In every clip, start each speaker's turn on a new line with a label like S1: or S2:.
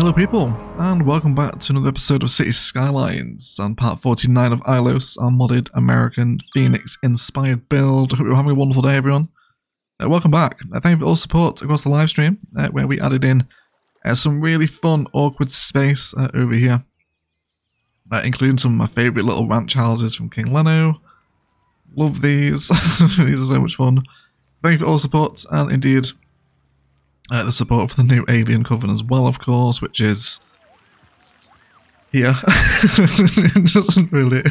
S1: Hello people, and welcome back to another episode of Cities Skylines and part 49 of Ilos, our modded American Phoenix inspired build. I hope you're having a wonderful day everyone. Uh, welcome back. Uh, thank you for all support across the live stream, uh, where we added in uh, some really fun, awkward space uh, over here, uh, including some of my favourite little ranch houses from King Leno. Love these. these are so much fun. Thank you for all support, and indeed, uh, the support for the new Alien Coven as well, of course, which is here. it doesn't really.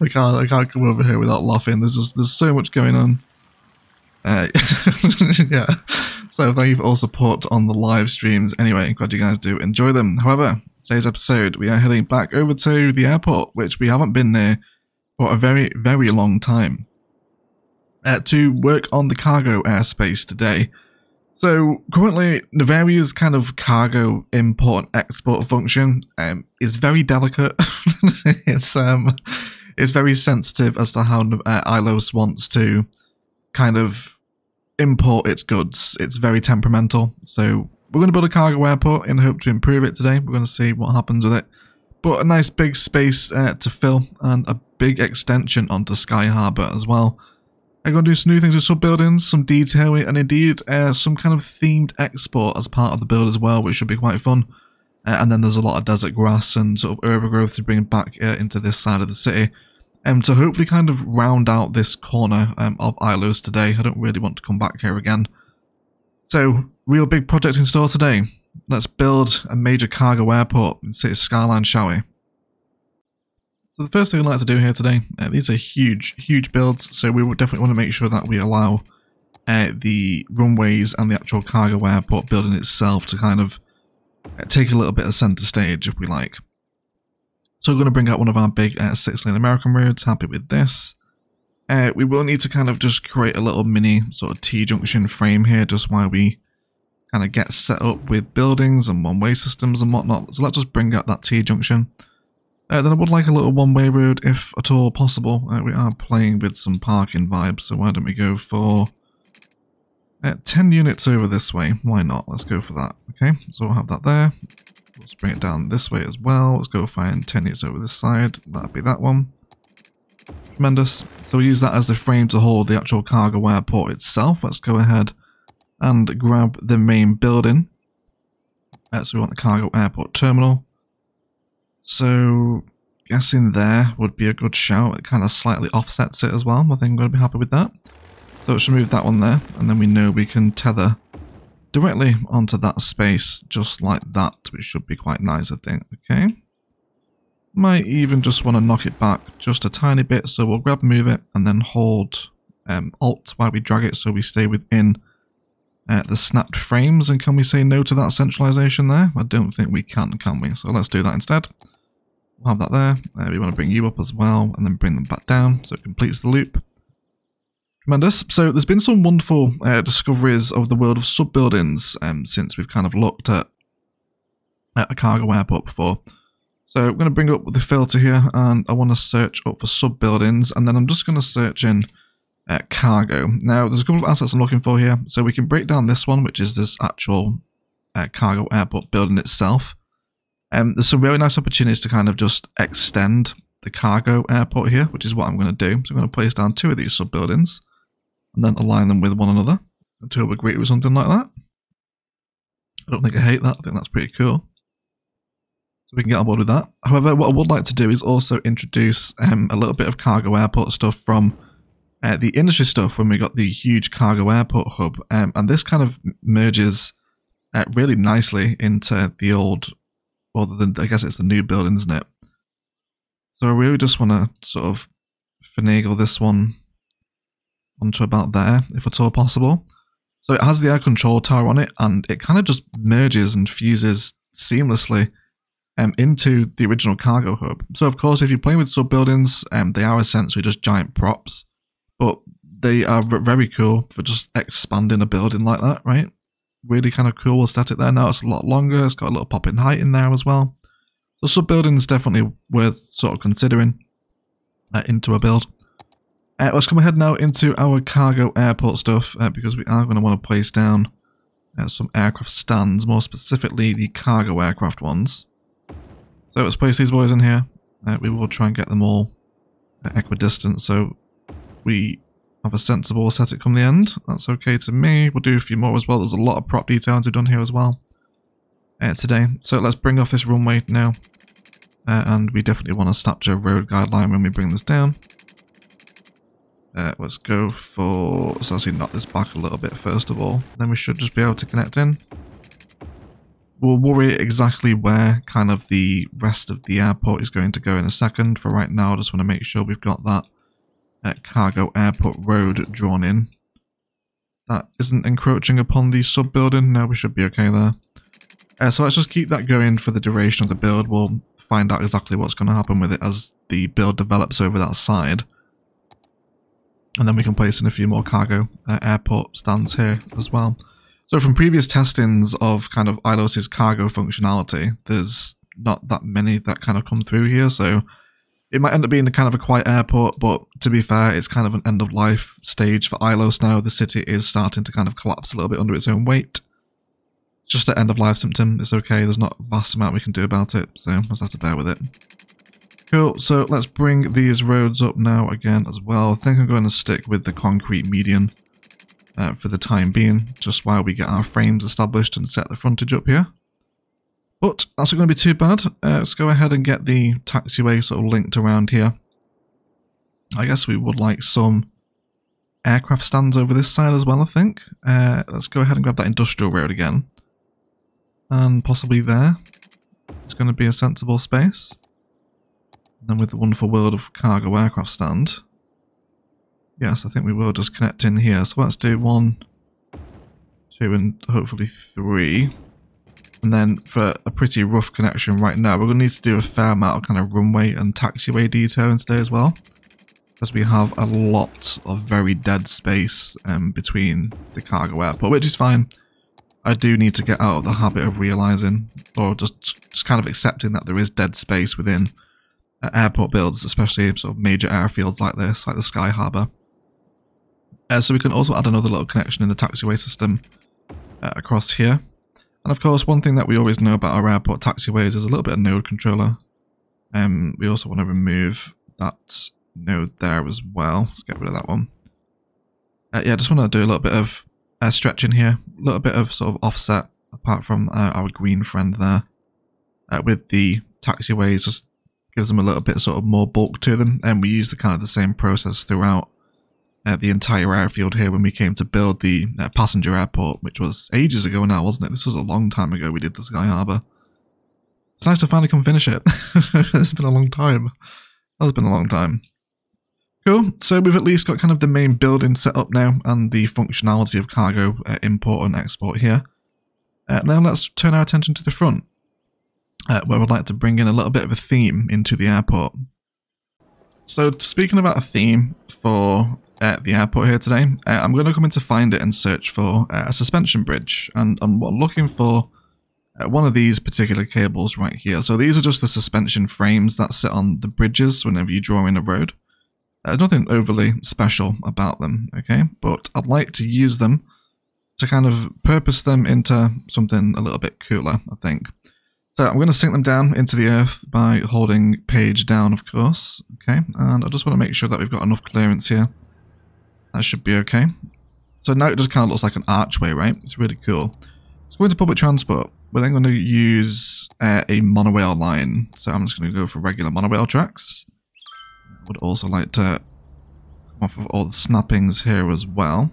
S1: I can't. I can't come over here without laughing. There's just there's so much going on. Uh, yeah. So thank you for all support on the live streams. Anyway, glad you guys do enjoy them. However, today's episode we are heading back over to the airport, which we haven't been there for a very very long time. Uh, to work on the cargo airspace today. So currently, Noveria's kind of cargo import export function um, is very delicate. it's um, it's very sensitive as to how uh, Ilos wants to kind of import its goods. It's very temperamental. So we're going to build a cargo airport in hope to improve it today. We're going to see what happens with it. But a nice big space uh, to fill and a big extension onto Sky Harbour as well. I'm going to do some new things with sub-buildings, some detail, and indeed uh, some kind of themed export as part of the build as well, which should be quite fun. Uh, and then there's a lot of desert grass and sort of overgrowth to bring back uh, into this side of the city. Um, to hopefully kind of round out this corner um, of Ilos today. I don't really want to come back here again. So, real big project in store today. Let's build a major cargo airport in Cities Skyline, shall we? The first thing I'd like to do here today, uh, these are huge, huge builds, so we definitely want to make sure that we allow uh, the runways and the actual cargo airport building itself to kind of uh, take a little bit of center stage, if we like. So we're going to bring out one of our big uh, six-lane American roads, happy with this. Uh, we will need to kind of just create a little mini sort of T-junction frame here, just while we kind of get set up with buildings and one-way systems and whatnot. So let's just bring out that T-junction. Uh, then I would like a little one-way road if at all possible. Uh, we are playing with some parking vibes, so why don't we go for uh, 10 units over this way. Why not? Let's go for that. Okay, so we'll have that there. Let's bring it down this way as well. Let's go find 10 units over this side. That'd be that one. Tremendous. So we'll use that as the frame to hold the actual cargo airport itself. Let's go ahead and grab the main building. Uh, so we want the cargo airport terminal. So guessing there would be a good shout. It kind of slightly offsets it as well. I think I'm going to be happy with that. So it should move that one there. And then we know we can tether directly onto that space just like that, which should be quite nice, I think. Okay. Might even just want to knock it back just a tiny bit. So we'll grab move it and then hold um, Alt while we drag it so we stay within uh, the snapped frames. And can we say no to that centralization there? I don't think we can, can we? So let's do that instead. We'll have that there. Uh, we want to bring you up as well and then bring them back down so it completes the loop. Tremendous. So there's been some wonderful uh, discoveries of the world of sub-buildings um, since we've kind of looked at, at a cargo airport before. So I'm going to bring up the filter here and I want to search up for sub-buildings and then I'm just going to search in uh, cargo. Now there's a couple of assets I'm looking for here. So we can break down this one, which is this actual uh, cargo airport building itself. Um, there's some really nice opportunities to kind of just extend the cargo airport here, which is what I'm going to do. So I'm going to place down two of these sub-buildings and then align them with one another until we agree with something like that. I don't think I hate that. I think that's pretty cool. So we can get on board with that. However, what I would like to do is also introduce um, a little bit of cargo airport stuff from uh, the industry stuff when we got the huge cargo airport hub. Um, and this kind of merges uh, really nicely into the old, well, the, I guess it's the new building, isn't it? So I really just want to sort of finagle this one onto about there, if at all possible. So it has the air control tower on it, and it kind of just merges and fuses seamlessly um, into the original cargo hub. So of course, if you're playing with sub buildings, um, they are essentially just giant props, but they are very cool for just expanding a building like that, right? Really kind of cool aesthetic there. Now it's a lot longer. It's got a little pop in height in there as well. So sub building is definitely worth sort of considering uh, into a build. Uh, let's come ahead now into our cargo airport stuff uh, because we are going to want to place down uh, some aircraft stands, more specifically the cargo aircraft ones. So let's place these boys in here. Uh, we will try and get them all equidistant so we have a sensible aesthetic come the end. That's okay to me. We'll do a few more as well. There's a lot of prop details we've done here as well uh, today. So let's bring off this runway now. Uh, and we definitely want to snap to a road guideline when we bring this down. Uh, let's go for, let's knock this back a little bit first of all. Then we should just be able to connect in. We'll worry exactly where kind of the rest of the airport is going to go in a second. For right now, I just want to make sure we've got that cargo airport road drawn in. That isn't encroaching upon the sub-building. No, we should be okay there. Uh, so let's just keep that going for the duration of the build. We'll find out exactly what's going to happen with it as the build develops over that side. And then we can place in a few more cargo uh, airport stands here as well. So from previous testings of kind of Ilos's cargo functionality, there's not that many that kind of come through here. So it might end up being a kind of a quiet airport, but to be fair, it's kind of an end of life stage for Ilos now. The city is starting to kind of collapse a little bit under its own weight. Just an end of life symptom. It's okay. There's not a vast amount we can do about it, so just have to bear with it. Cool, so let's bring these roads up now again as well. I think I'm going to stick with the concrete median uh, for the time being, just while we get our frames established and set the frontage up here. But that's not going to be too bad. Uh, let's go ahead and get the taxiway sort of linked around here. I guess we would like some aircraft stands over this side as well, I think. Uh, let's go ahead and grab that industrial road again. And possibly there. It's going to be a sensible space. And then with the wonderful world of cargo aircraft stand. Yes, I think we will just connect in here. So let's do one, two, and hopefully three. And then for a pretty rough connection right now, we're going to need to do a fair amount of kind of runway and taxiway detailing today as well. Because we have a lot of very dead space um, between the cargo airport, which is fine. I do need to get out of the habit of realizing, or just, just kind of accepting that there is dead space within uh, airport builds, especially sort of major airfields like this, like the Sky Harbour. Uh, so we can also add another little connection in the taxiway system uh, across here. And of course, one thing that we always know about our airport taxiways is a little bit of node controller. Um, we also want to remove that node there as well. Let's get rid of that one. Uh, yeah, I just want to do a little bit of uh, stretching here. A little bit of sort of offset apart from uh, our green friend there. Uh, with the taxiways, just gives them a little bit sort of more bulk to them. And we use the kind of the same process throughout uh, the entire airfield here when we came to build the uh, passenger airport, which was ages ago now, wasn't it? This was a long time ago we did the Sky Harbour. It's nice to finally come finish it. it's been a long time. That's been a long time. Cool, so we've at least got kind of the main building set up now and the functionality of cargo uh, import and export here. Uh, now let's turn our attention to the front, uh, where we'd like to bring in a little bit of a theme into the airport. So speaking about a theme for at the airport here today. Uh, I'm going to come in to find it and search for uh, a suspension bridge. And I'm looking for uh, one of these particular cables right here. So these are just the suspension frames that sit on the bridges whenever you draw in a road. There's nothing overly special about them, okay? But I'd like to use them to kind of purpose them into something a little bit cooler, I think. So I'm going to sink them down into the earth by holding page down, of course. Okay, and I just want to make sure that we've got enough clearance here that should be okay. So now it just kind of looks like an archway, right? It's really cool. Let's go into public transport. We're then going to use uh, a monorail line. So I'm just going to go for regular monorail tracks. Would also like to come off of all the snappings here as well.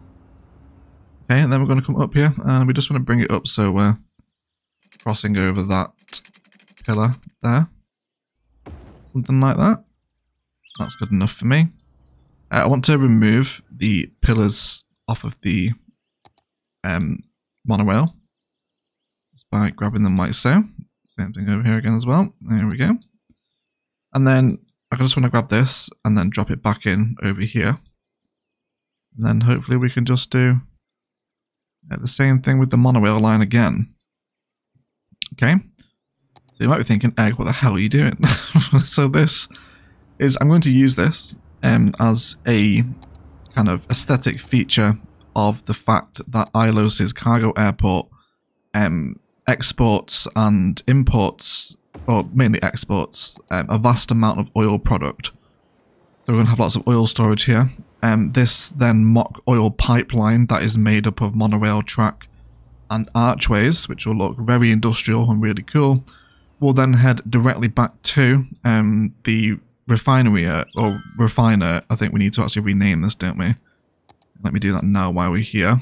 S1: Okay, and then we're going to come up here and we just want to bring it up so we're crossing over that pillar there. Something like that. That's good enough for me. Uh, I want to remove the pillars off of the um, monorail just by grabbing them like so. Same thing over here again as well. There we go. And then I just want to grab this and then drop it back in over here. And then hopefully we can just do uh, the same thing with the monorail line again. Okay. So you might be thinking, Egg, what the hell are you doing? so this is, I'm going to use this um, as a kind of aesthetic feature of the fact that Ilos's cargo airport um, exports and imports, or mainly exports, um, a vast amount of oil product. So we're going to have lots of oil storage here. Um, this then mock oil pipeline that is made up of monorail track and archways, which will look very industrial and really cool, will then head directly back to um, the refinery uh, or refiner. I think we need to actually rename this, don't we? Let me do that now while we're here.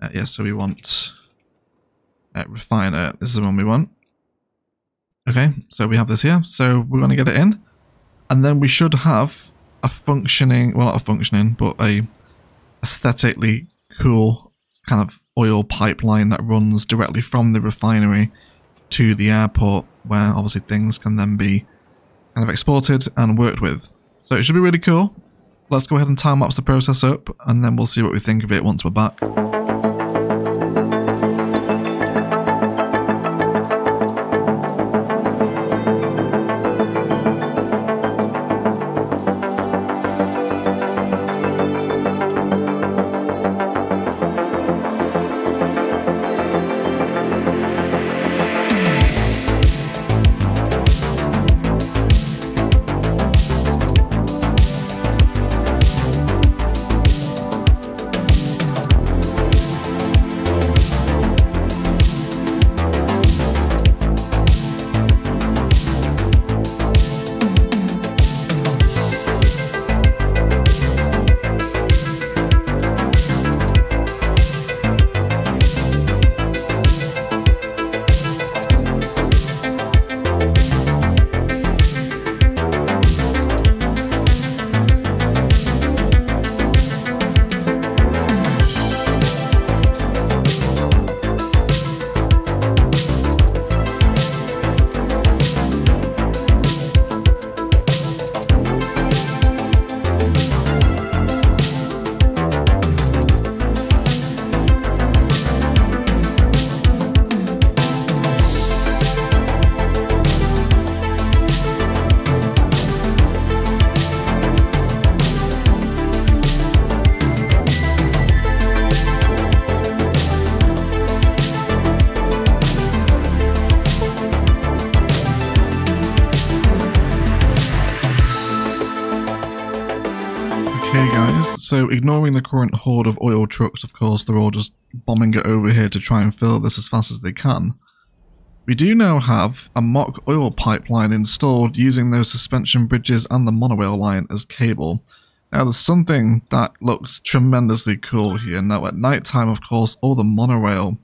S1: Uh, yes, yeah, so we want uh, refiner. This is the one we want. Okay, so we have this here. So we're going to get it in. And then we should have a functioning, well not a functioning, but a aesthetically cool kind of oil pipeline that runs directly from the refinery to the airport where obviously things can then be kind of exported and worked with. So it should be really cool. Let's go ahead and time lapse the process up and then we'll see what we think of it once we're back. So ignoring the current horde of oil trucks, of course, they're all just bombing it over here to try and fill this as fast as they can. We do now have a mock oil pipeline installed using those suspension bridges and the monorail line as cable. Now there's something that looks tremendously cool here. Now at night time, of course, all the monorail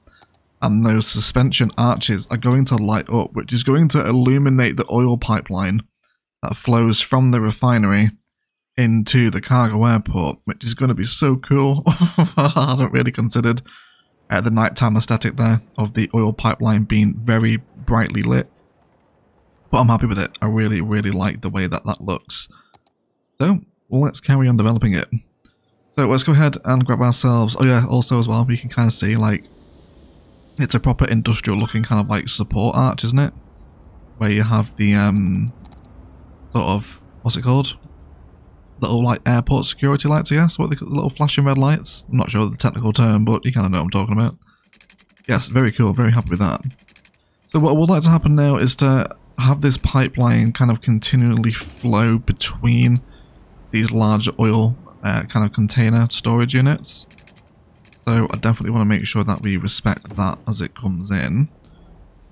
S1: and those suspension arches are going to light up, which is going to illuminate the oil pipeline that flows from the refinery into the cargo airport, which is going to be so cool. I hadn't really considered uh, the nighttime aesthetic there of the oil pipeline being very brightly lit. But I'm happy with it. I really, really like the way that that looks. So, let's carry on developing it. So let's go ahead and grab ourselves, oh yeah, also as well, we can kind of see like, it's a proper industrial looking kind of like support arch, isn't it? Where you have the, um, sort of, what's it called? Little like airport security lights, I guess. What they little flashing red lights. I'm not sure the technical term, but you kind of know what I'm talking about. Yes, very cool. Very happy with that. So what would like to happen now is to have this pipeline kind of continually flow between these large oil uh, kind of container storage units. So I definitely want to make sure that we respect that as it comes in.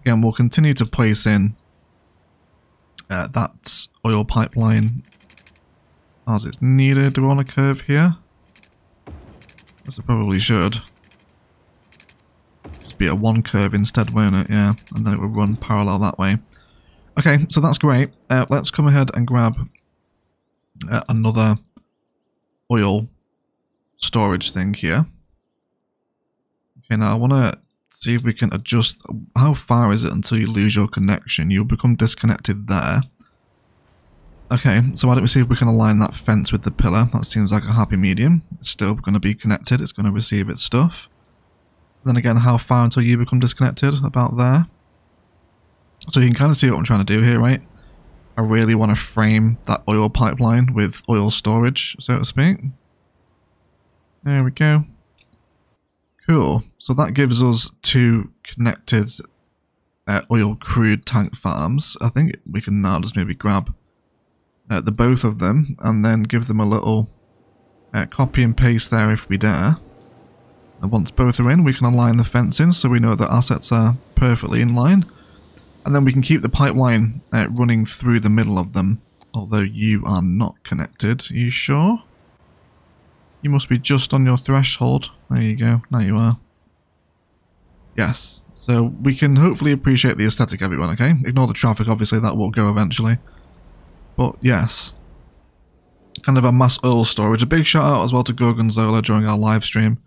S1: Again, we'll continue to place in uh, that oil pipeline as it's needed. Do we want a curve here? Yes, I probably should. Just be a one curve instead, won't it? Yeah, and then it would run parallel that way. Okay, so that's great. Uh, let's come ahead and grab uh, another oil storage thing here. Okay, now I want to see if we can adjust. How far is it until you lose your connection? You'll become disconnected there. Okay, so why don't we see if we can align that fence with the pillar. That seems like a happy medium. It's still going to be connected. It's going to receive its stuff. Then again, how far until you become disconnected? About there. So you can kind of see what I'm trying to do here, right? I really want to frame that oil pipeline with oil storage, so to speak. There we go. Cool. So that gives us two connected uh, oil crude tank farms. I think we can now just maybe grab uh, the both of them and then give them a little uh, copy and paste there if we dare. And once both are in, we can align the fencing so we know that assets are perfectly in line. And then we can keep the pipeline uh, running through the middle of them. Although you are not connected. Are you sure? You must be just on your threshold. There you go. Now you are. Yes. So we can hopefully appreciate the aesthetic, everyone, okay? Ignore the traffic, obviously. That will go eventually. But yes. Kind of a mass oil storage. A big shout out as well to Gorgonzola during our live stream.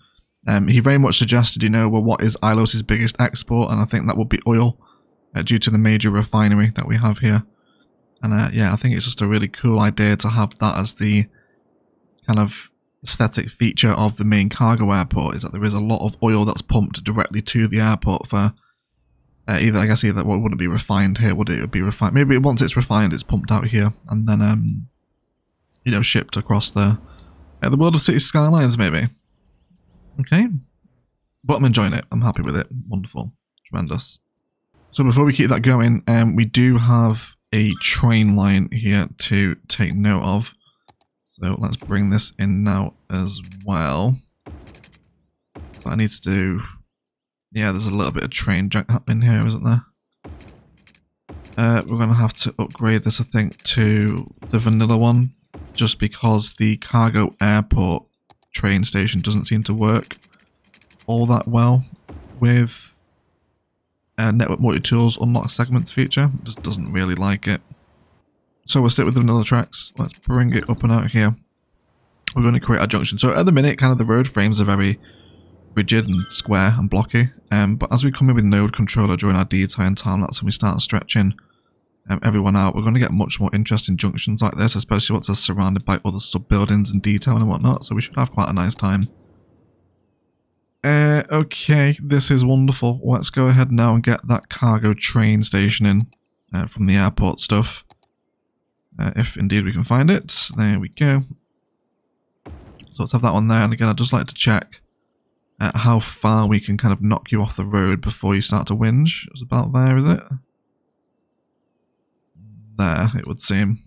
S1: Um, he very much suggested, you know, well, what is Ilos' biggest export? And I think that would be oil uh, due to the major refinery that we have here. And uh, yeah, I think it's just a really cool idea to have that as the kind of aesthetic feature of the main cargo airport is that there is a lot of oil that's pumped directly to the airport for uh, either, I guess, either, well, wouldn't be refined here, would it? It would be refined. Maybe once it's refined, it's pumped out here and then, um, you know, shipped across the, uh, the world of Cities Skylines, maybe. Okay. But I'm enjoying it. I'm happy with it. Wonderful. Tremendous. So before we keep that going, um, we do have a train line here to take note of. So let's bring this in now as well. So I need to do... Yeah, there's a little bit of train junk happening here, isn't there? Uh, we're going to have to upgrade this, I think, to the vanilla one. Just because the cargo airport train station doesn't seem to work all that well with uh, network multi-tools unlock segments feature. It just doesn't really like it. So we'll stick with the vanilla tracks. Let's bring it up and out here. We're going to create our junction. So at the minute, kind of the road frames are very rigid and square and blocky. Um, but as we come in with node controller during our D-time time, that's when we start stretching um, everyone out. We're going to get much more interesting junctions like this, especially once they're surrounded by other sub-buildings and detail and whatnot. So we should have quite a nice time. Uh, okay, this is wonderful. Let's go ahead now and get that cargo train station in uh, from the airport stuff. Uh, if indeed we can find it. There we go. So let's have that one there. And again, I'd just like to check uh, how far we can kind of knock you off the road before you start to whinge. It's about there, is it? There, it would seem.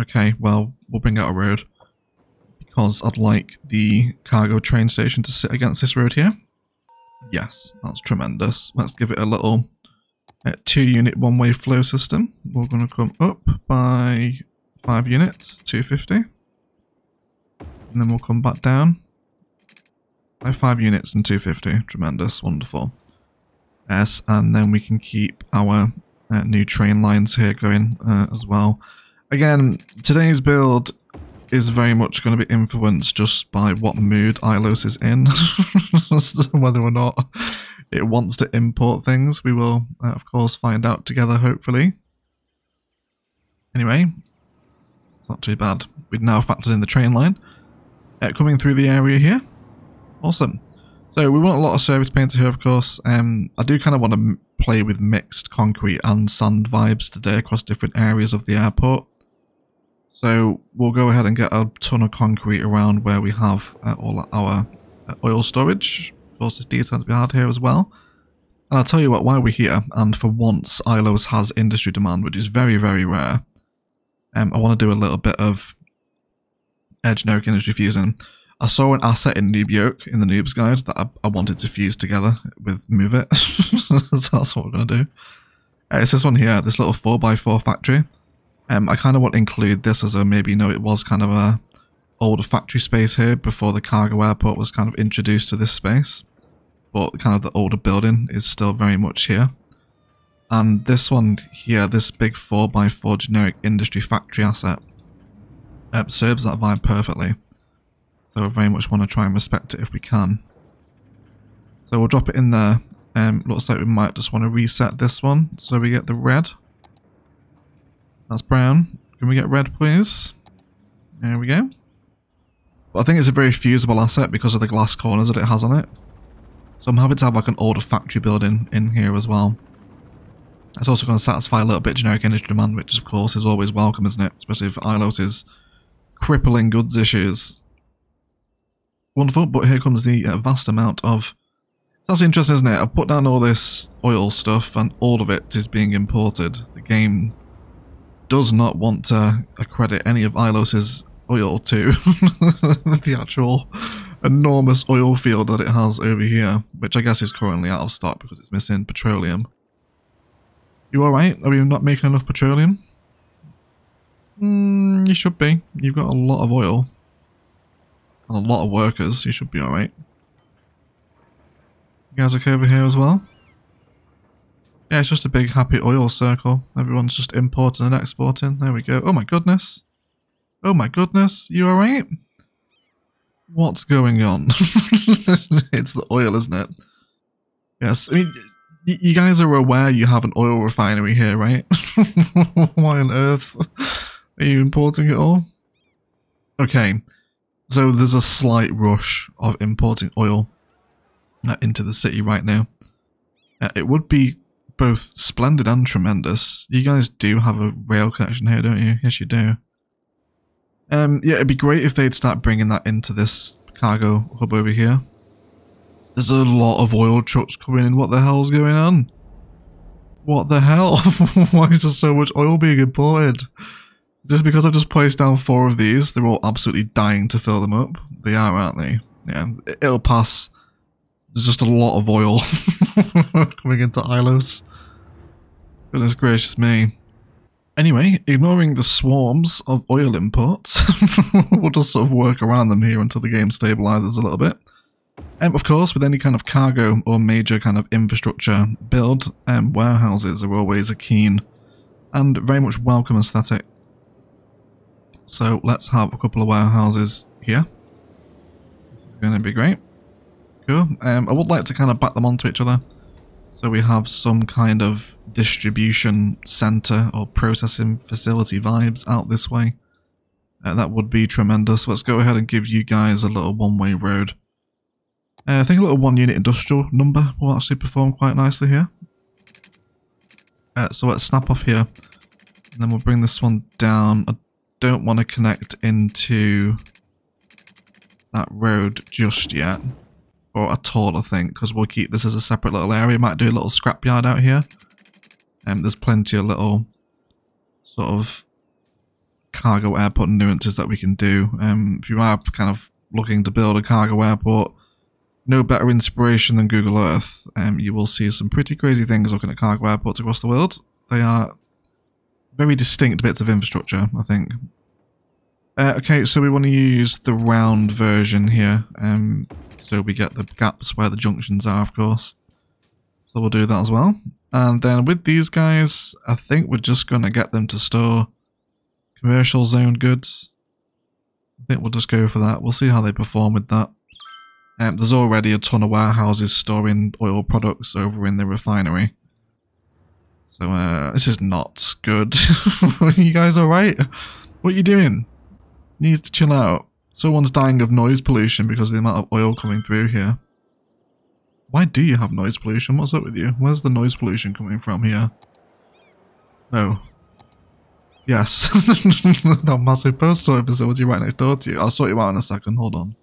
S1: Okay, well, we'll bring out a road because I'd like the cargo train station to sit against this road here. Yes, that's tremendous. Let's give it a little uh, two unit one way flow system. We're going to come up by five units, 250. And then we'll come back down by five units and 250. Tremendous, wonderful. Yes, and then we can keep our uh, new train lines here going uh, as well. Again, today's build is very much going to be influenced just by what mood Ilos is in. Whether or not it wants to import things, we will, uh, of course, find out together, hopefully. Anyway, it's not too bad. We've now factored in the train line uh, coming through the area here. Awesome. So we want a lot of surface painter here, of course. Um, I do kind of want to play with mixed concrete and sand vibes today across different areas of the airport. So we'll go ahead and get a ton of concrete around where we have uh, all our uh, oil storage. Of course, there's detail to be had here as well. And I'll tell you what, while we're here, and for once Ilos has industry demand, which is very, very rare, um, I want to do a little bit of uh, generic industry fusing. I saw an asset in Noob Yoke in the Noobs Guide that I, I wanted to fuse together with Move It. so that's what we're going to do. Uh, it's this one here, this little 4x4 factory. Um, I kind of want to include this as a maybe you know it was kind of a older factory space here before the cargo airport was kind of introduced to this space. But kind of the older building is still very much here. And this one here, this big 4x4 generic industry factory asset, uh, serves that vibe perfectly. So I very much want to try and respect it if we can. So we'll drop it in there. Um, looks like we might just want to reset this one so we get the red. That's brown. Can we get red, please? There we go. But I think it's a very fusible asset because of the glass corners that it has on it. So I'm happy to have like an older factory building in here as well. It's also going to satisfy a little bit generic industry demand, which of course is always welcome, isn't it? Especially if Ilos' is crippling goods issues. Wonderful, but here comes the uh, vast amount of That's interesting, isn't it? I've put down all this oil stuff and all of it is being imported. The game does not want to accredit any of Ilos's oil to the actual enormous oil field that it has over here, which I guess is currently out of stock because it's missing petroleum. You alright? Are we not making enough petroleum? Mm, you should be. You've got a lot of oil. And a lot of workers. You should be alright. You guys okay over here as well? Yeah, it's just a big happy oil circle. Everyone's just importing and exporting. There we go. Oh my goodness. Oh my goodness. You alright? What's going on? it's the oil, isn't it? Yes. I mean, you guys are aware you have an oil refinery here, right? Why on earth are you importing it all? Okay. So there's a slight rush of importing oil uh, into the city right now. Uh, it would be both splendid and tremendous. You guys do have a rail connection here, don't you? Yes, you do. Um, yeah, it'd be great if they'd start bringing that into this cargo hub over here. There's a lot of oil trucks coming in. What the hell's going on? What the hell? Why is there so much oil being imported? Is this because I've just placed down four of these? They're all absolutely dying to fill them up. They are, aren't they? Yeah, it'll pass there's just a lot of oil coming into Ilos. Goodness gracious me. Anyway, ignoring the swarms of oil imports, we'll just sort of work around them here until the game stabilizes a little bit. And um, of course, with any kind of cargo or major kind of infrastructure build, um, warehouses are always a keen and very much welcome aesthetic. So let's have a couple of warehouses here. This is going to be great. Cool. Um, I would like to kind of back them onto each other. So we have some kind of distribution center or processing facility vibes out this way. Uh, that would be tremendous. Let's go ahead and give you guys a little one-way road. Uh, I think a little one-unit industrial number will actually perform quite nicely here. Uh, so let's snap off here. And then we'll bring this one down. I don't want to connect into that road just yet or at all, I think, because we'll keep this as a separate little area. Might do a little scrapyard out here. Um, there's plenty of little sort of cargo airport nuances that we can do. Um, if you are kind of looking to build a cargo airport, no better inspiration than Google Earth. Um, you will see some pretty crazy things looking at cargo airports across the world. They are very distinct bits of infrastructure, I think. Uh, okay, so we want to use the round version here. Um, so we get the gaps where the junctions are, of course. So we'll do that as well. And then with these guys, I think we're just going to get them to store commercial zone goods. I think we'll just go for that. We'll see how they perform with that. Um, there's already a ton of warehouses storing oil products over in the refinery. So uh, this is not good. you guys alright? What are you doing? Needs to chill out. Someone's dying of noise pollution because of the amount of oil coming through here. Why do you have noise pollution? What's up with you? Where's the noise pollution coming from here? Oh. Yes. that massive post facility right next door to you. I'll sort you out in a second. Hold on.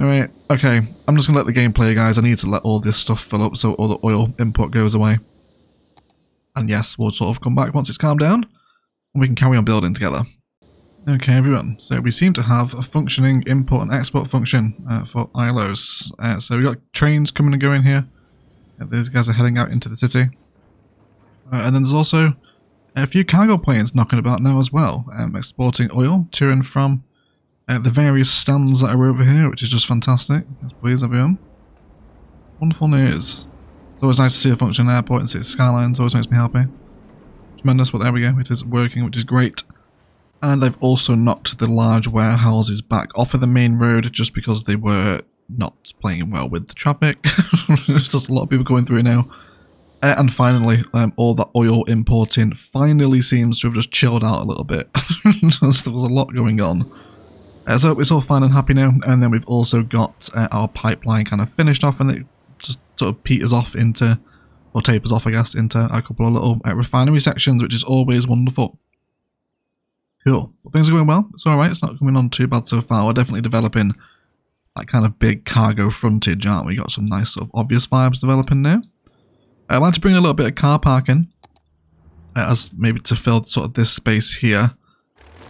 S1: Alright, okay. I'm just going to let the game play, guys. I need to let all this stuff fill up so all the oil input goes away. And yes, we'll sort of come back once it's calmed down. And we can carry on building together. Okay everyone, so we seem to have a functioning import and export function uh, for Ilos. Uh, so we've got trains coming and going here. Uh, these guys are heading out into the city. Uh, and then there's also a few cargo planes knocking about now as well, um, exporting oil to and from uh, the various stands that are over here, which is just fantastic. Yes, please everyone. Wonderful news. It's always nice to see a functioning airport and see the skylines, always makes me happy. Tremendous, but there we go, it is working, which is great. And I've also knocked the large warehouses back off of the main road just because they were not playing well with the traffic. There's just a lot of people going through now. Uh, and finally, um, all the oil importing finally seems to have just chilled out a little bit. there was a lot going on. Uh, so it's all fine and happy now. And then we've also got uh, our pipeline kind of finished off and it sort of peters off into, or tapers off, I guess, into a couple of little uh, refinery sections, which is always wonderful. Cool. Things are going well. It's alright. It's not coming on too bad so far. We're definitely developing that kind of big cargo frontage, aren't we? Got some nice sort of obvious vibes developing there. I'd like to bring a little bit of car parking uh, as maybe to fill sort of this space here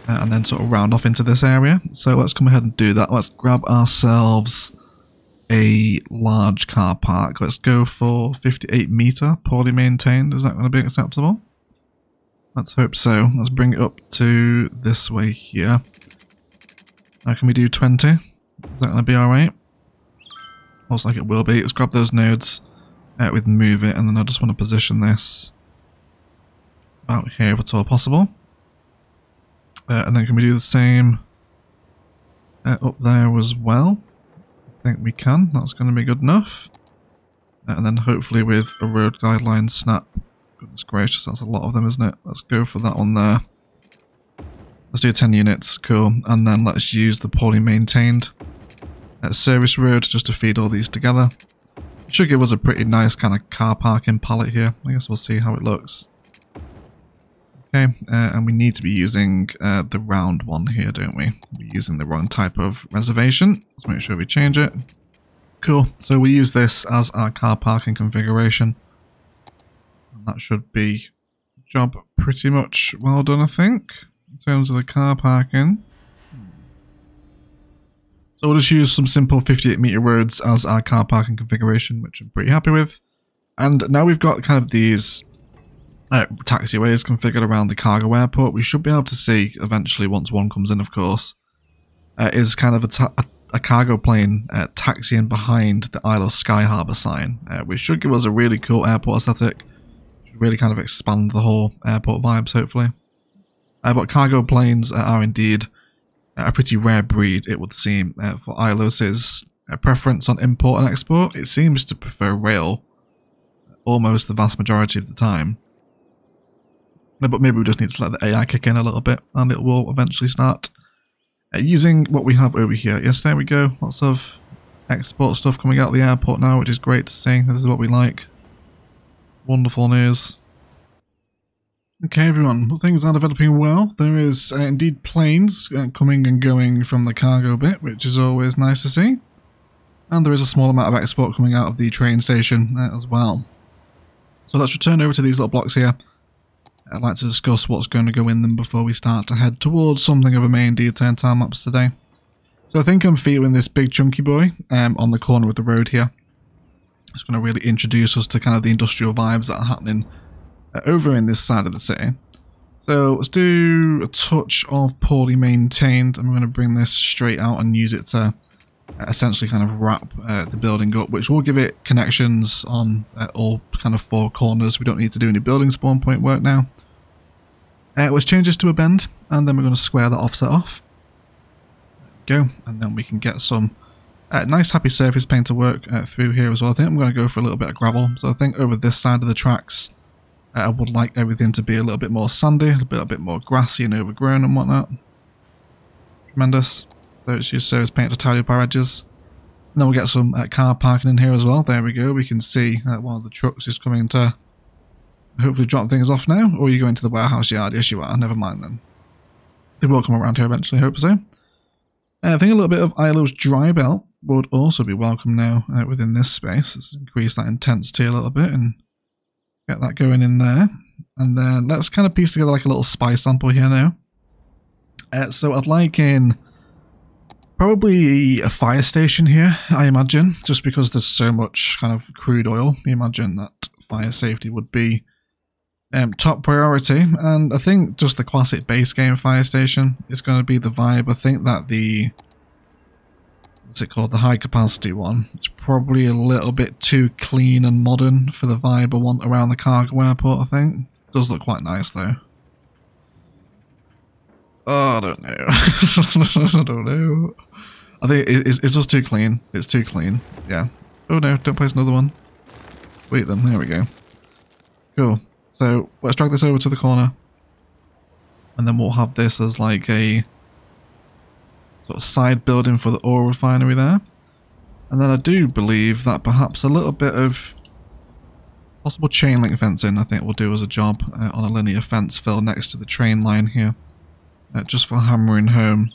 S1: uh, and then sort of round off into this area. So let's come ahead and do that. Let's grab ourselves a large car park. Let's go for 58 meter, poorly maintained. Is that going to be acceptable? Let's hope so. Let's bring it up to this way here. Now can we do 20? Is that going to be alright? Looks like it will be. Let's grab those nodes uh, with move it and then I just want to position this about here if at all possible. Uh, and then can we do the same uh, up there as well? Think we can. That's going to be good enough. And then hopefully with a road guideline snap. Goodness gracious, that's a lot of them, isn't it? Let's go for that one there. Let's do 10 units, cool. And then let's use the poorly maintained uh, service road just to feed all these together. Should give us a pretty nice kind of car parking palette here. I guess we'll see how it looks. Okay, uh, and we need to be using uh, the round one here, don't we? We're using the wrong type of reservation. Let's make sure we change it. Cool, so we use this as our car parking configuration. And that should be job pretty much well done, I think, in terms of the car parking. So we'll just use some simple 58 meter roads as our car parking configuration, which I'm pretty happy with. And now we've got kind of these uh, taxiways configured around the cargo airport, we should be able to see eventually, once one comes in, of course, uh, is kind of a, a, cargo plane uh, taxiing behind the Ilos Sky Harbour sign, uh, which should give us a really cool airport aesthetic. Should really kind of expand the whole airport vibes, hopefully. Uh, but cargo planes are indeed a pretty rare breed, it would seem, uh, for Ilos's preference on import and export. It seems to prefer rail almost the vast majority of the time. But maybe we just need to let the AI kick in a little bit and it will eventually start uh, using what we have over here. Yes, there we go. Lots of export stuff coming out of the airport now, which is great to see. This is what we like. Wonderful news. Okay, everyone. Well, things are developing well. There is uh, indeed planes uh, coming and going from the cargo bit, which is always nice to see. And there is a small amount of export coming out of the train station uh, as well. So let's return over to these little blocks here. I'd like to discuss what's going to go in them before we start to head towards something of a main detail time maps today. So I think I'm feeling this big chunky boy um, on the corner of the road here. It's going to really introduce us to kind of the industrial vibes that are happening uh, over in this side of the city. So let's do a touch of poorly maintained. I'm going to bring this straight out and use it to essentially kind of wrap uh, the building up, which will give it connections on uh, all kind of four corners. We don't need to do any building spawn point work now. Uh, let's change this to a bend, and then we're going to square that offset off. Go, and then we can get some uh, nice happy surface paint to work uh, through here as well. I think I'm going to go for a little bit of gravel. So I think over this side of the tracks, uh, I would like everything to be a little bit more sandy, a bit, a bit more grassy and overgrown and whatnot. Tremendous. So it's just surface paint to tidy up our edges. Then we'll get some uh, car parking in here as well. There we go. We can see uh, one of the trucks is coming to hopefully drop things off now, or you go into the warehouse yard? Yes, you are. Never mind then. They will come around here eventually, hope so. Uh, I think a little bit of ILO's dry belt would also be welcome now uh, within this space. Let's increase that intensity a little bit and get that going in there. And then let's kind of piece together like a little spy sample here now. Uh, so I'd like in probably a fire station here, I imagine, just because there's so much kind of crude oil. You imagine that fire safety would be um, top priority, and I think just the classic base game fire station is going to be the vibe. I think that the what's it called, the high capacity one, it's probably a little bit too clean and modern for the vibe I want around the cargo airport. I think it does look quite nice though. Oh, I don't know. I don't know. I think it's, just too clean. It's too clean. Yeah. Oh no, don't place another one. Wait then, there we go. Cool. So let's drag this over to the corner. And then we'll have this as like a sort of side building for the oil refinery there. And then I do believe that perhaps a little bit of possible chain link fencing I think will do as a job uh, on a linear fence fill next to the train line here. Uh, just for hammering home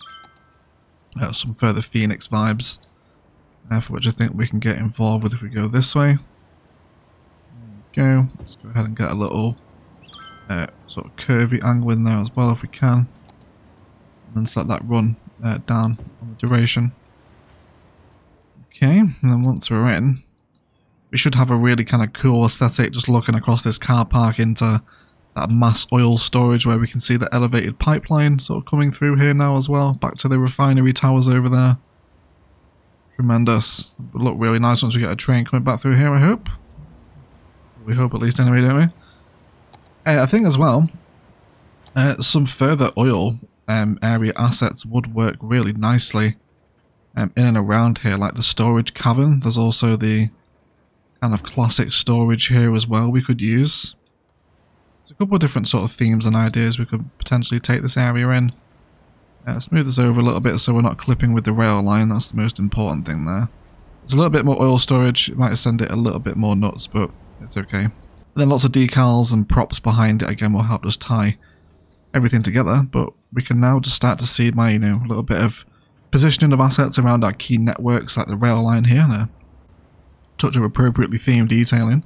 S1: uh, some further Phoenix vibes. uh, for which I think we can get involved with if we go this way. Go. Let's go ahead and get a little uh, sort of curvy angle in there as well if we can. And then let that run uh, down on the duration. Okay, and then once we're in, we should have a really kind of cool aesthetic just looking across this car park into that mass oil storage where we can see the elevated pipeline sort of coming through here now as well, back to the refinery towers over there. Tremendous. It'll look really nice once we get a train coming back through here, I hope. We hope at least anyway, don't we? Uh, I think as well, uh, some further oil um, area assets would work really nicely um, in and around here, like the storage cavern. There's also the kind of classic storage here as well we could use. A couple of different sort of themes and ideas we could potentially take this area in. Uh, smooth this over a little bit so we're not clipping with the rail line, that's the most important thing there. There's a little bit more oil storage, it might send it a little bit more nuts, but it's okay. And then lots of decals and props behind it again will help us tie everything together, but we can now just start to see my, you know, little bit of positioning of assets around our key networks like the rail line here and a touch of appropriately themed detailing.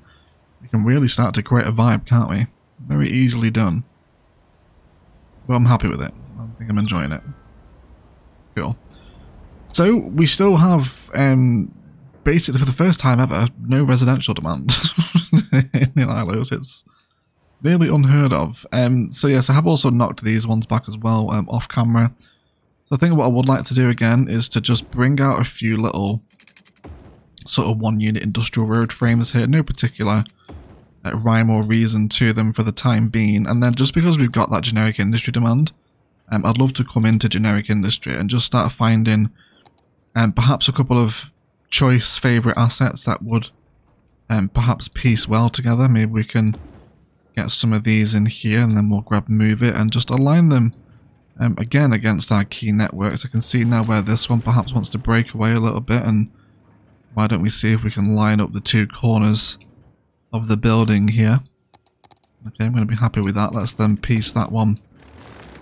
S1: We can really start to create a vibe, can't we? Very easily done. But I'm happy with it. I think I'm enjoying it. Cool. So, we still have, um, basically for the first time ever, no residential demand in Ilos. It's nearly unheard of. Um, so yes, I have also knocked these ones back as well um, off camera. So I think what I would like to do again is to just bring out a few little sort of one unit industrial road frames here, no particular rhyme or reason to them for the time being. And then just because we've got that generic industry demand, um, I'd love to come into generic industry and just start finding um, perhaps a couple of choice favourite assets that would um, perhaps piece well together. Maybe we can get some of these in here and then we'll grab move it and just align them um, again against our key networks. I can see now where this one perhaps wants to break away a little bit and why don't we see if we can line up the two corners of the building here. Okay, I'm going to be happy with that. Let's then piece that one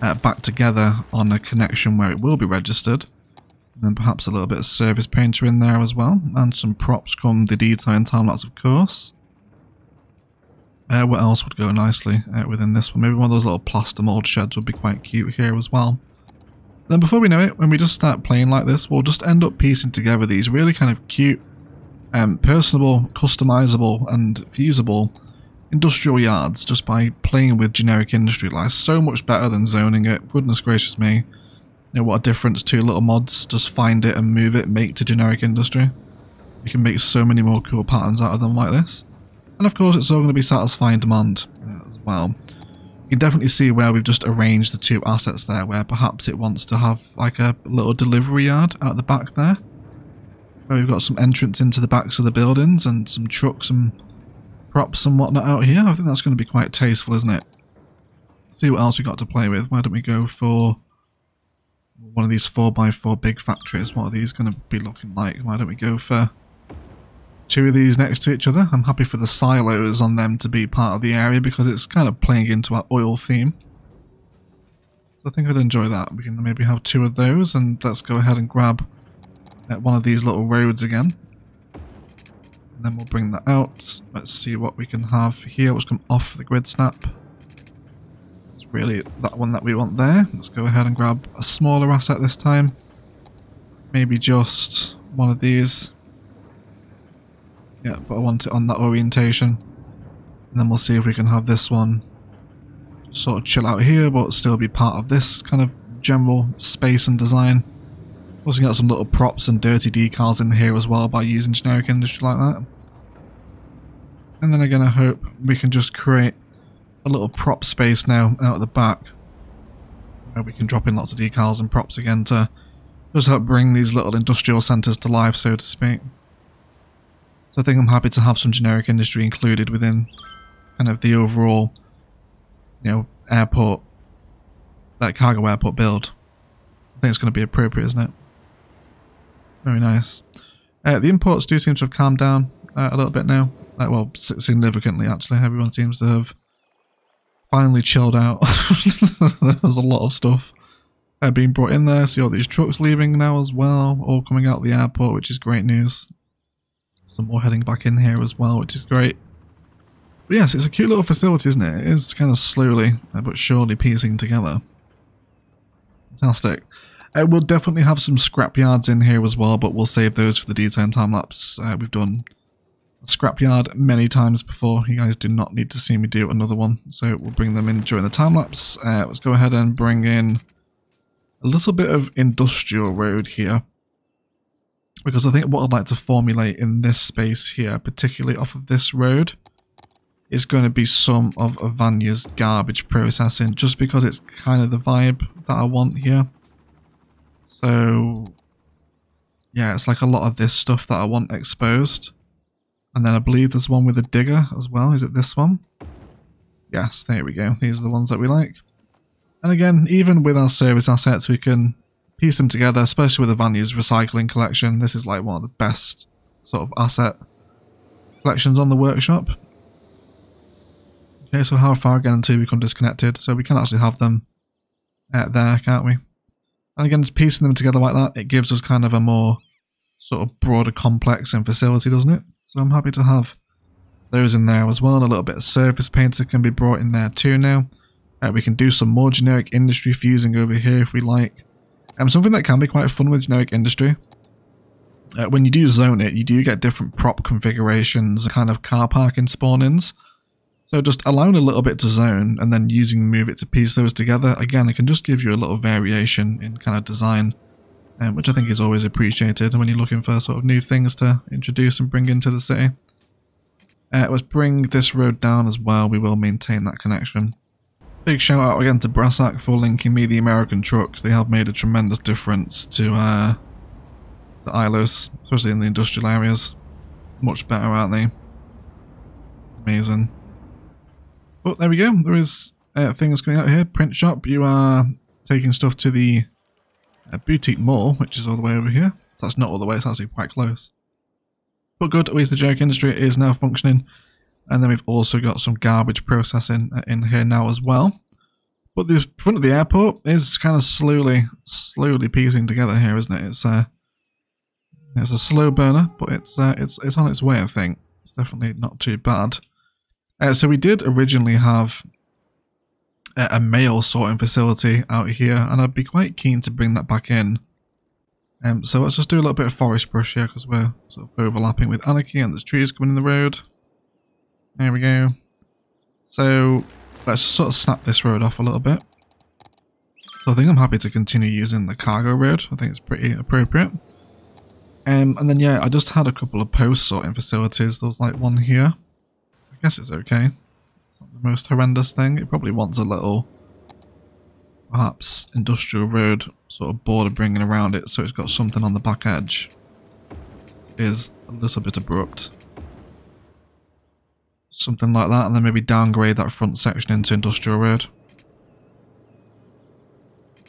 S1: uh, back together on a connection where it will be registered. And then perhaps a little bit of service painter in there as well. And some props come the detail and time lapse, of course. Uh, what else would go nicely uh, within this one? Maybe one of those little plaster mold sheds would be quite cute here as well. Then before we know it, when we just start playing like this, we'll just end up piecing together these really kind of cute, um, personable, customizable and fusible industrial yards just by playing with generic industry like so much better than zoning it. Goodness gracious me. You know what a difference two little mods, just find it and move it, make to generic industry. You can make so many more cool patterns out of them like this. And of course it's all going to be satisfying demand as well. You can definitely see where we've just arranged the two assets there, where perhaps it wants to have like a little delivery yard at the back there. We've got some entrance into the backs of the buildings and some trucks and props and whatnot out here. I think that's going to be quite tasteful, isn't it? see what else we got to play with. Why don't we go for one of these 4x4 big factories? What are these going to be looking like? Why don't we go for two of these next to each other. I'm happy for the silos on them to be part of the area because it's kind of playing into our oil theme. So I think I'd enjoy that. We can maybe have two of those and let's go ahead and grab uh, one of these little roads again. And then we'll bring that out. Let's see what we can have here, which come off the grid snap. It's really that one that we want there. Let's go ahead and grab a smaller asset this time. Maybe just one of these. Yeah, but I want it on that orientation. And then we'll see if we can have this one sort of chill out here, but still be part of this kind of general space and design. Also got some little props and dirty decals in here as well by using generic industry like that. And then again I hope we can just create a little prop space now out the back. Where we can drop in lots of decals and props again to just help bring these little industrial centres to life so to speak. So I think I'm happy to have some generic industry included within kind of the overall, you know, airport, that cargo airport build. I think it's going to be appropriate, isn't it? Very nice. Uh, the imports do seem to have calmed down uh, a little bit now. Uh, well, significantly actually. Everyone seems to have finally chilled out. there was a lot of stuff uh, being brought in there. See all these trucks leaving now as well, all coming out of the airport, which is great news. Some more heading back in here as well, which is great. But yes, it's a cute little facility, isn't it? It is kind of slowly uh, but surely piecing together. Fantastic. Uh, we'll definitely have some scrapyards in here as well, but we'll save those for the detail time lapse. Uh, we've done a scrapyard many times before. You guys do not need to see me do another one, so we'll bring them in during the time lapse. Uh, let's go ahead and bring in a little bit of industrial road here. Because I think what I'd like to formulate in this space here, particularly off of this road, is going to be some of Vanya's garbage processing, just because it's kind of the vibe that I want here. So, yeah, it's like a lot of this stuff that I want exposed. And then I believe there's one with a digger as well. Is it this one? Yes, there we go. These are the ones that we like. And again, even with our service assets, we can piece them together, especially with the Vanya's recycling collection. This is like one of the best sort of asset collections on the workshop. Okay, so how far again until we become disconnected? So we can actually have them uh, there, can't we? And again, just piecing them together like that, it gives us kind of a more sort of broader complex and facility, doesn't it? So I'm happy to have those in there as well. A little bit of surface painter can be brought in there too now. Uh, we can do some more generic industry fusing over here if we like. Um, something that can be quite fun with generic industry. Uh, when you do zone it, you do get different prop configurations, kind of car parking spawn-ins. So just allowing a little bit to zone and then using move it to piece those together, again, it can just give you a little variation in kind of design, um, which I think is always appreciated when you're looking for sort of new things to introduce and bring into the city. Uh, let's bring this road down as well, we will maintain that connection. Big shout out again to Brassac for linking me the American trucks, they have made a tremendous difference to, uh, to Ilos, especially in the industrial areas. Much better, aren't they? Amazing. But there we go. There is uh, things coming out here. Print shop. You are taking stuff to the uh, boutique mall, which is all the way over here. So that's not all the way. It's actually quite close. But good. At least the generic industry is now functioning. And then we've also got some garbage processing uh, in here now as well. But the front of the airport is kind of slowly, slowly piecing together here, isn't it? It's a, uh, it's a slow burner, but it's uh, it's it's on its way. I think it's definitely not too bad. Uh, so we did originally have a, a mail sorting facility out here, and I'd be quite keen to bring that back in. Um, so let's just do a little bit of forest brush here, because we're sort of overlapping with Anarchy, and there's trees coming in the road. There we go. So let's sort of snap this road off a little bit. So I think I'm happy to continue using the cargo road. I think it's pretty appropriate. Um, and then yeah, I just had a couple of post sorting facilities. There was like one here guess it's okay. It's not the most horrendous thing. It probably wants a little, perhaps, industrial road sort of border bringing around it so it's got something on the back edge. It is a little bit abrupt. Something like that, and then maybe downgrade that front section into industrial road.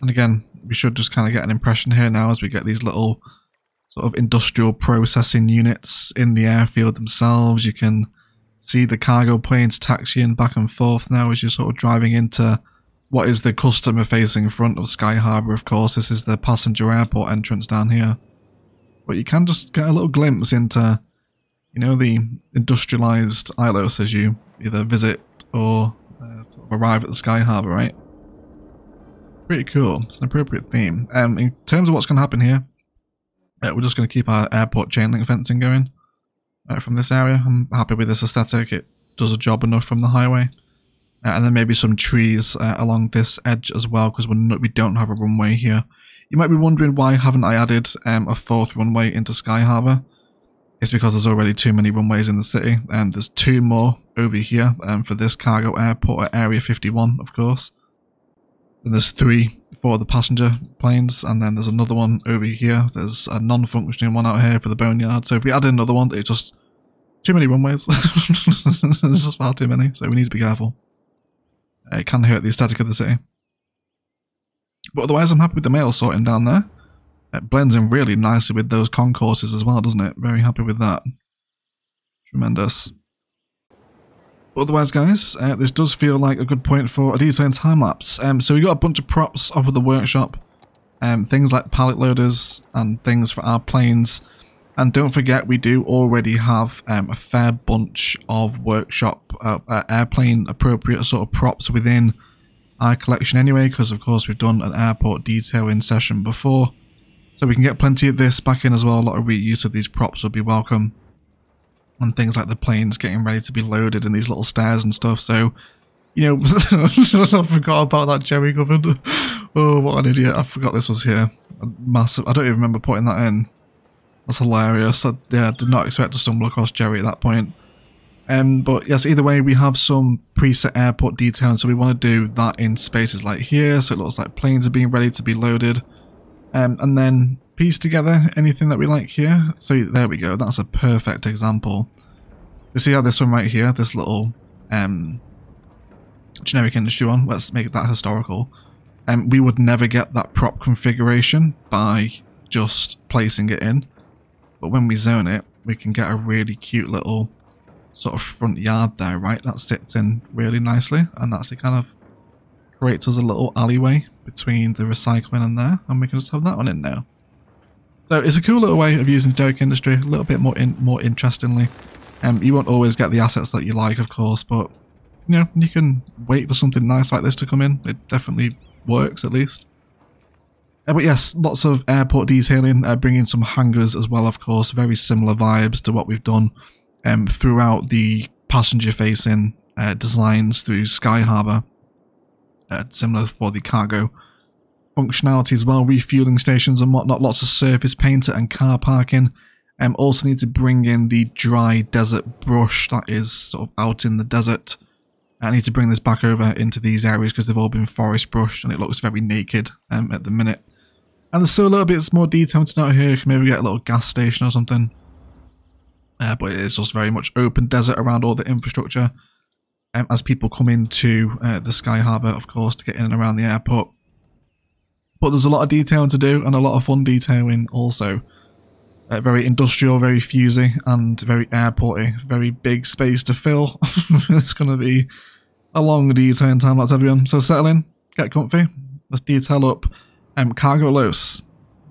S1: And again, we should just kind of get an impression here now as we get these little sort of industrial processing units in the airfield themselves. You can see the cargo planes taxiing back and forth now as you're sort of driving into what is the customer facing front of Sky Harbour, of course. This is the passenger airport entrance down here. But you can just get a little glimpse into, you know, the industrialised Ilos as you either visit or uh, arrive at the Sky Harbour, right? Pretty cool. It's an appropriate theme. Um, in terms of what's going to happen here, uh, we're just going to keep our airport chain link fencing going uh, from this area. I'm happy with this aesthetic. It does a job enough from the highway. Uh, and then maybe some trees uh, along this edge as well, because we we don't have a runway here. You might be wondering why haven't I added um, a fourth runway into Sky Harbour? It's because there's already too many runways in the city. And um, there's two more over here um, for this cargo airport at Area 51, of course. There's three for the passenger planes, and then there's another one over here. There's a non-functioning one out here for the boneyard. So if we add another one, it's just too many runways. This is far too many, so we need to be careful. Uh, it can hurt the aesthetic of the city. But otherwise, I'm happy with the mail sorting down there. It blends in really nicely with those concourses as well, doesn't it? Very happy with that. Tremendous. Otherwise, guys, uh, this does feel like a good point for a detailing time lapse. Um, so we got a bunch of props off of the workshop um, things like pallet loaders and things for our planes. And don't forget, we do already have um, a fair bunch of workshop uh, uh, airplane appropriate sort of props within our collection anyway, because of course we've done an airport detailing session before. So we can get plenty of this back in as well. A lot of reuse of these props would be welcome. And things like the planes getting ready to be loaded and these little stairs and stuff. So, you know, I forgot about that jerry oven. Oh, what an idiot. I forgot this was here. Massive. I don't even remember putting that in. That's hilarious. I yeah, did not expect to stumble across Jerry at that point. Um, but yes, either way, we have some preset airport detailing, so we want to do that in spaces like here, so it looks like planes are being ready to be loaded. Um, and then piece together anything that we like here. So there we go, that's a perfect example. You see how this one right here, this little um, generic industry one, let's make that historical. Um, we would never get that prop configuration by just placing it in. But when we zone it, we can get a really cute little sort of front yard there, right? That sits in really nicely and actually kind of creates us a little alleyway between the recycling and there. And we can just have that one in now. So it's a cool little way of using generic industry, a little bit more in, more interestingly. Um, you won't always get the assets that you like, of course, but you know, you can wait for something nice like this to come in. It definitely works, at least. Uh, but yes, lots of airport detailing, uh, bringing some hangars as well, of course. Very similar vibes to what we've done um, throughout the passenger-facing uh, designs through Sky Harbour. Uh, similar for the cargo functionality as well, refueling stations and whatnot. Lots of surface painter and car parking. Um, also need to bring in the dry desert brush that is sort of out in the desert. I need to bring this back over into these areas because they've all been forest brushed and it looks very naked um, at the minute. And there's still a little bit more detail to note here. Can maybe get a little gas station or something. Uh, but it's just very much open desert around all the infrastructure. Um, as people come into uh, the Sky Harbour, of course, to get in and around the airport. But there's a lot of detailing to do and a lot of fun detailing also. Uh, very industrial, very fusy, and very airporty. Very big space to fill. it's going to be a long detailing time, that's everyone. So settle in, get comfy, let's detail up um, Cargo Ilos,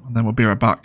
S1: and then we'll be right back.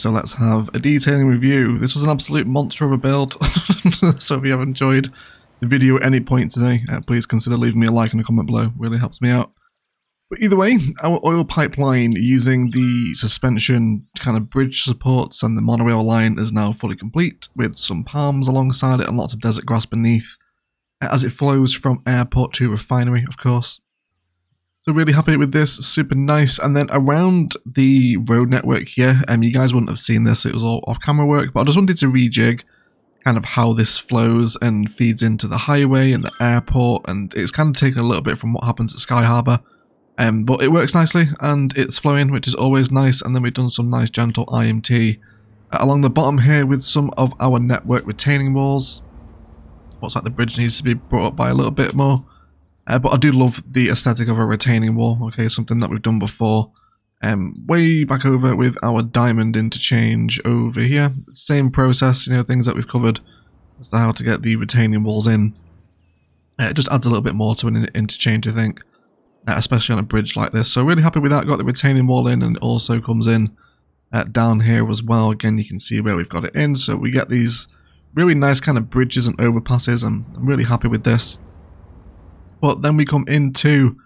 S1: So let's have a detailing review. This was an absolute monster of a build, so if you have enjoyed the video at any point today, uh, please consider leaving me a like and a comment below, really helps me out. But either way, our oil pipeline using the suspension kind of bridge supports and the monorail line is now fully complete, with some palms alongside it and lots of desert grass beneath, as it flows from airport to refinery, of course. So really happy with this, super nice. And then around the road network here, um, you guys wouldn't have seen this, it was all off camera work, but I just wanted to rejig kind of how this flows and feeds into the highway and the airport, and it's kind of taken a little bit from what happens at Sky Harbour. Um, but it works nicely and it's flowing, which is always nice. And then we've done some nice gentle IMT along the bottom here with some of our network retaining walls. Looks like the bridge needs to be brought up by a little bit more. Uh, but I do love the aesthetic of a retaining wall, okay, something that we've done before. Um, way back over with our diamond interchange over here. Same process, you know, things that we've covered as to how to get the retaining walls in. Uh, it just adds a little bit more to an interchange, I think. uh, especially on a bridge like this. So really happy with that. Got the retaining wall in and it also comes in uh, down here as well. Again, you can see where we've got it in. So we get these really nice kind of bridges and overpasses. I'm, I'm really happy with this. But then we come into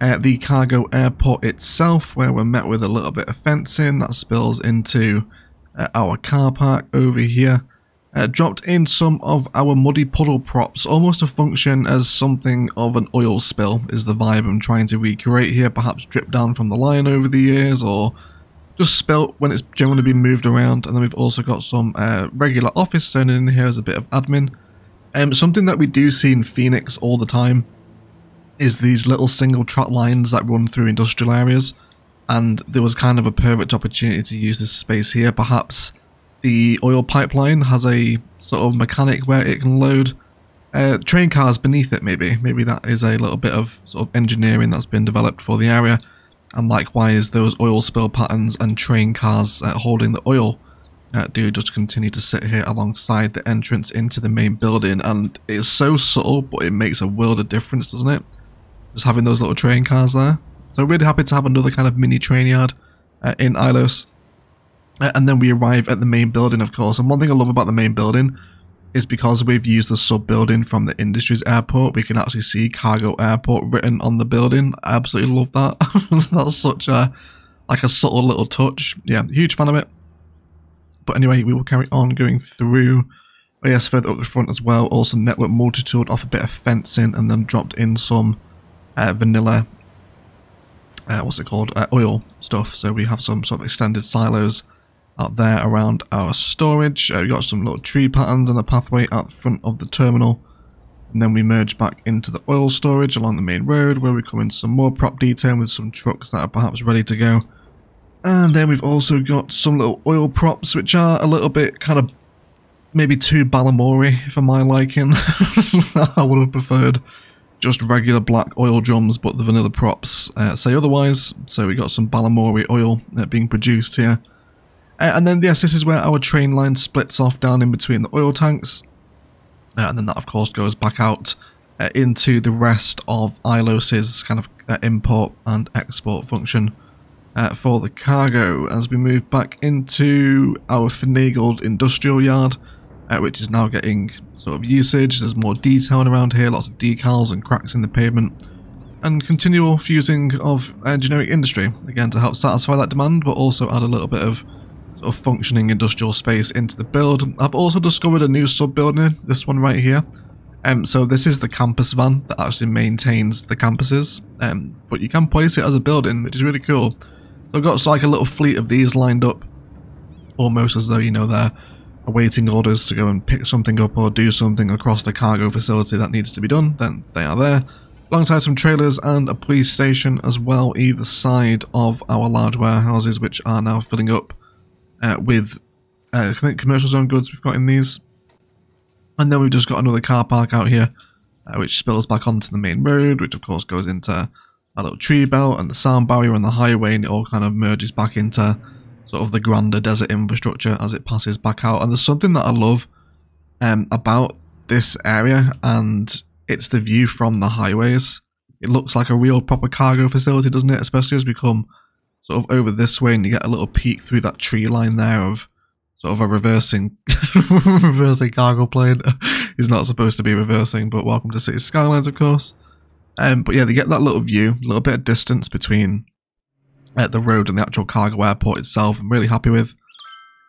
S1: uh, the cargo airport itself where we're met with a little bit of fencing that spills into uh, our car park over here. Uh, dropped in some of our muddy puddle props, almost to function as something of an oil spill is the vibe I'm trying to recreate here, perhaps dripped down from the line over the years or just spilt when it's generally been moved around. And then we've also got some uh, regular office thrown in here as a bit of admin. Um, something that we do see in Phoenix all the time is these little single track lines that run through industrial areas. And there was kind of a perfect opportunity to use this space here. Perhaps the oil pipeline has a sort of mechanic where it can load uh, train cars beneath it maybe. Maybe that is a little bit of sort of engineering that's been developed for the area. And likewise, those oil spill patterns and train cars uh, holding the oil uh, do just continue to sit here alongside the entrance into the main building. And it's so subtle, but it makes a world of difference, doesn't it? Just having those little train cars there. So really happy to have another kind of mini train yard uh, in Ilos. Uh, and then we arrive at the main building, of course. And one thing I love about the main building is because we've used the sub building from the industries airport, we can actually see cargo airport written on the building. I absolutely love that. That's such a like a subtle little touch. Yeah, huge fan of it. But anyway, we will carry on going through. Oh yes, further up the front as well. Also, network multi-tooled off a bit of fencing and then dropped in some uh, vanilla. Uh, what's it called? Uh, oil stuff. So we have some sort of extended silos out there around our storage. Uh, we've got some little tree patterns and a pathway out front of the terminal. And then we merge back into the oil storage along the main road where we come into some more prop detail with some trucks that are perhaps ready to go. And then we've also got some little oil props which are a little bit kind of maybe too Balamory for my liking. I would have preferred just regular black oil drums but the vanilla props uh, say otherwise. So we got some Balamory oil uh, being produced here. Uh, and then, yes, this is where our train line splits off down in between the oil tanks. Uh, and then that, of course, goes back out uh, into the rest of Ilos's kind of uh, import and export function for the cargo. As we move back into our finagled industrial yard, uh, which is now getting sort of usage. There's more detailing around here, lots of decals and cracks in the pavement. And continual fusing of generic industry, again to help satisfy that demand, but also add a little bit of of functioning industrial space into the build. I've also discovered a new sub-building, this one right here. Um, so this is the campus van that actually maintains the campuses, um, but you can place it as a building, which is really cool. So I've got like a little fleet of these lined up, almost as though, you know, they're awaiting orders to go and pick something up or do something across the cargo facility that needs to be done, then they are there. Alongside some trailers and a police station as well, either side of our large warehouses, which are now filling up uh, with uh, I think commercial zone goods we've got in these. And then we've just got another car park out here, uh, which spills back onto the main road, which of course goes into a little tree belt and the sound barrier and the highway, and it all kind of merges back into sort of the grander desert infrastructure as it passes back out. And there's something that I love um, about this area, and it's the view from the highways. It looks like a real proper cargo facility, doesn't it? Especially as we come sort of over this way and you get a little peek through that tree line there of sort of a reversing reversing cargo plane. He's not supposed to be reversing, but welcome to Cities Skylines, of course. Um, but yeah, they get that little view, a little bit of distance between uh, the road and the actual cargo airport itself. I'm really happy with.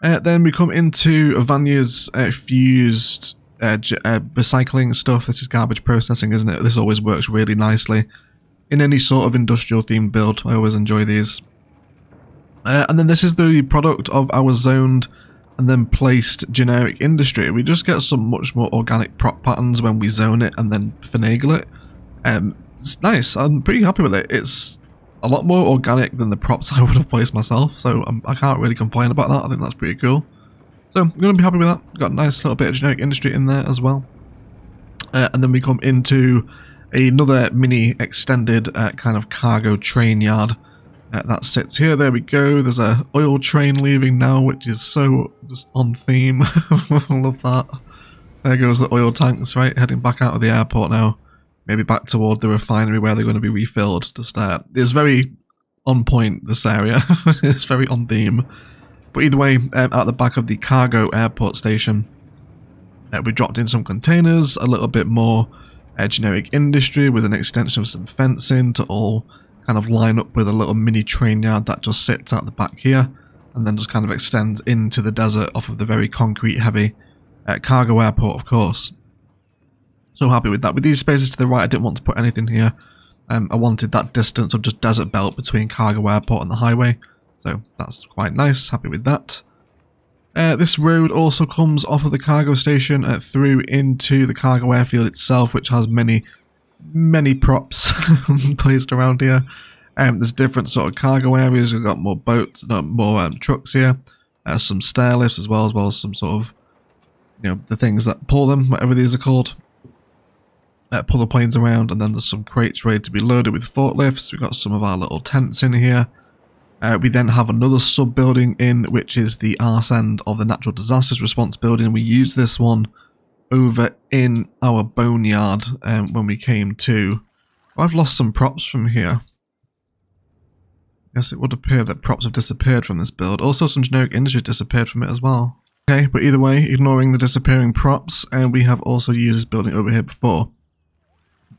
S1: Uh, then we come into Vanya's uh, fused uh, recycling stuff. This is garbage processing, isn't it? This always works really nicely in any sort of industrial themed build. I always enjoy these. Uh, and then this is the product of our zoned and then placed generic industry. We just get some much more organic prop patterns when we zone it and then finagle it. Um, it's nice. I'm pretty happy with it. It's a lot more organic than the props I would have placed myself, so I'm, I can not really complain about that. I think that's pretty cool. So I'm going to be happy with that. Got a nice little bit of generic industry in there as well. Uh, and then we come into another mini extended uh, kind of cargo train yard uh, that sits here. There we go. There's a oil train leaving now, which is so just on theme. I love that. There goes the oil tanks, right? Heading back out of the airport now. Maybe back toward the refinery where they're going to be refilled to start. It's very on point, this area. it's very on theme. But either way, um, at the back of the cargo airport station, uh, we dropped in some containers, a little bit more uh, generic industry with an extension of some fencing to all kind of line up with a little mini train yard that just sits at the back here and then just kind of extends into the desert off of the very concrete heavy uh, cargo airport of course. So happy with that. With these spaces to the right I didn't want to put anything here. Um, I wanted that distance of just desert belt between cargo airport and the highway. So that's quite nice, happy with that. Uh, this road also comes off of the cargo station uh, through into the cargo airfield itself, which has many, many props placed around here. Um, there's different sort of cargo areas. We've got more boats, no, more um, trucks here, uh, some stair lifts as well, as well as some sort of, you know, the things that pull them, whatever these are called. Uh, pull the planes around, and then there's some crates ready to be loaded with forklifts. We've got some of our little tents in here. Uh, we then have another sub building in, which is the arse end of the natural disasters response building. We use this one over in our boneyard um, when we came to. I've lost some props from here. Yes, it would appear that props have disappeared from this build. Also, some generic industry disappeared from it as well. Okay, but either way, ignoring the disappearing props, and we have also used this building over here before.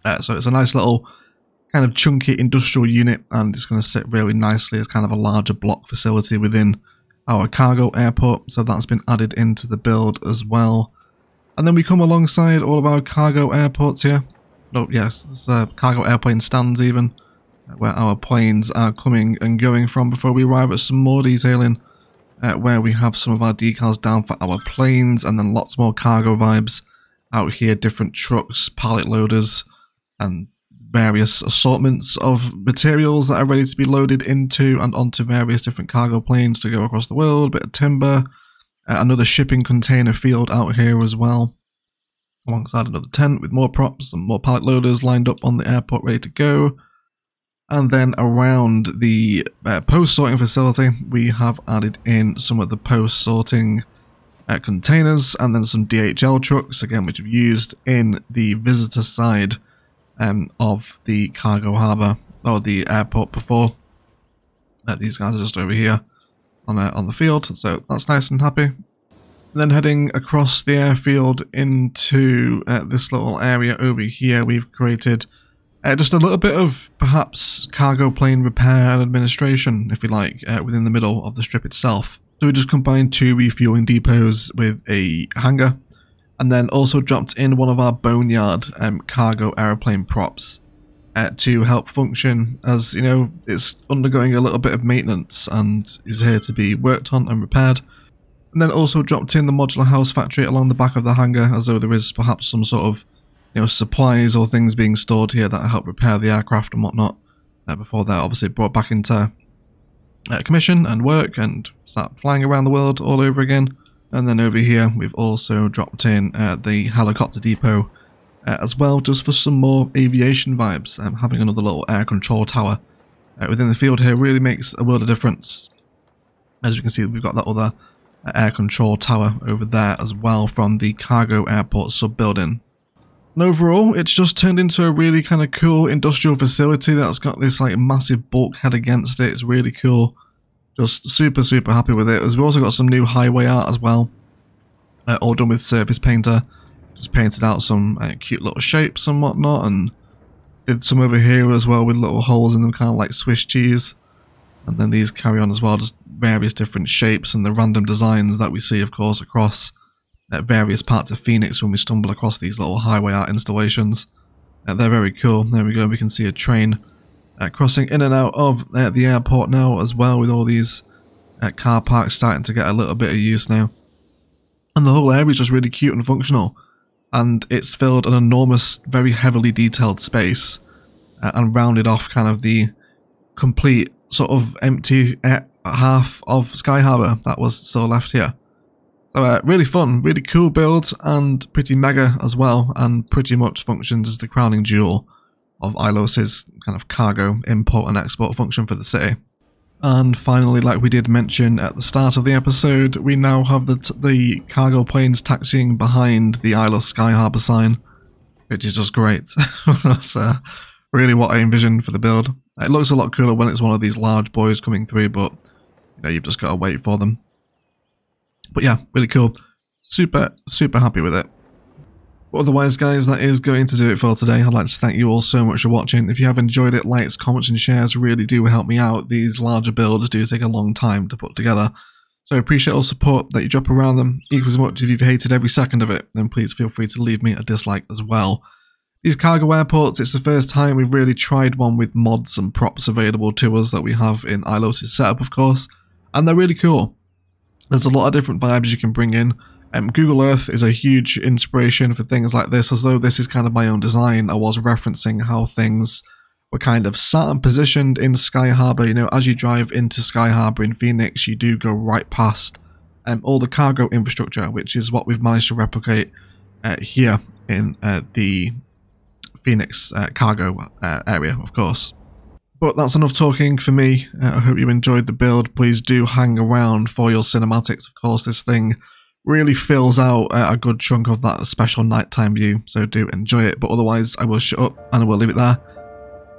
S1: Uh, so it's a nice little kind of chunky industrial unit and it's going to sit really nicely as kind of a larger block facility within our cargo airport. So that's been added into the build as well. And then we come alongside all of our cargo airports here. Oh yes, there's uh, cargo airplane stands even, where our planes are coming and going from before we arrive at some more detailing. Uh, where we have some of our decals down for our planes and then lots more cargo vibes out here, different trucks, pallet loaders, and various assortments of materials that are ready to be loaded into and onto various different cargo planes to go across the world, a bit of timber, uh, another shipping container field out here as well, alongside another tent with more props and more pallet loaders lined up on the airport ready to go. And then around the uh, post sorting facility, we have added in some of the post sorting uh, containers and then some DHL trucks, again, which we've used in the visitor side um, of the cargo harbour or the airport before. Uh, these guys are just over here on uh, on the field, so that's nice and happy. Then heading across the airfield into uh, this little area over here, we've created uh, just a little bit of perhaps cargo plane repair and administration, if you like, uh, within the middle of the strip itself. So we just combined two refueling depots with a hangar and then also dropped in one of our boneyard um, cargo aeroplane props uh, to help function as you know it's undergoing a little bit of maintenance and is here to be worked on and repaired. And then also dropped in the modular house factory along the back of the hangar as though there is perhaps some sort of you know supplies or things being stored here that help repair the aircraft and whatnot uh, before they're obviously brought back into uh, commission and work and start flying around the world all over again and then over here, we've also dropped in uh, the helicopter depot uh, as well, just for some more aviation vibes. Um, having another little air control tower uh, within the field here really makes a world of difference. As you can see, we've got that other uh, air control tower over there as well from the cargo airport sub-building. And overall, it's just turned into a really kind of cool industrial facility that's got this like massive bulkhead against it. It's really cool. Just super, super happy with it. As we've also got some new highway art as well. Uh, all done with Surface Painter. Just painted out some uh, cute little shapes and whatnot. And did some over here as well with little holes in them, kind of like Swiss cheese. And then these carry on as well, just various different shapes and the random designs that we see, of course, across uh, various parts of Phoenix when we stumble across these little highway art installations. Uh, they're very cool. There we go. We can see a train uh, crossing in and out of uh, the airport now as well with all these uh, car parks starting to get a little bit of use now. And the whole area is just really cute and functional. And it's filled an enormous, very heavily detailed space uh, and rounded off kind of the complete sort of empty half of Sky Harbor that was still left here. So uh, really fun, really cool build and pretty mega as well and pretty much functions as the crowning jewel of Ilos's kind of cargo import and export function for the city. And finally, like we did mention at the start of the episode, we now have the, the cargo planes taxiing behind the Ilos Sky Harbour sign. which is just great. That's uh, really what I envisioned for the build. It looks a lot cooler when it's one of these large boys coming through, but you know, you've just got to wait for them. But yeah, really cool. Super, super happy with it. Otherwise, guys, that is going to do it for today. I'd like to thank you all so much for watching. If you have enjoyed it, likes, comments, and shares really do help me out. These larger builds do take a long time to put together. So I appreciate all support that you drop around them. Equally as much if you've hated every second of it, then please feel free to leave me a dislike as well. These cargo airports, it's the first time we've really tried one with mods and props available to us that we have in Ilos' setup, of course, and they're really cool. There's a lot of different vibes you can bring in. Um, Google Earth is a huge inspiration for things like this, as though this is kind of my own design. I was referencing how things were kind of sat and positioned in Sky Harbor. You know, as you drive into Sky Harbor in Phoenix, you do go right past um, all the cargo infrastructure, which is what we've managed to replicate uh, here in uh, the Phoenix uh, cargo uh, area, of course. But that's enough talking for me. Uh, I hope you enjoyed the build. Please do hang around for your cinematics. Of course, this thing really fills out a good chunk of that special nighttime view, so do enjoy it. But otherwise, I will shut up and I will leave it there.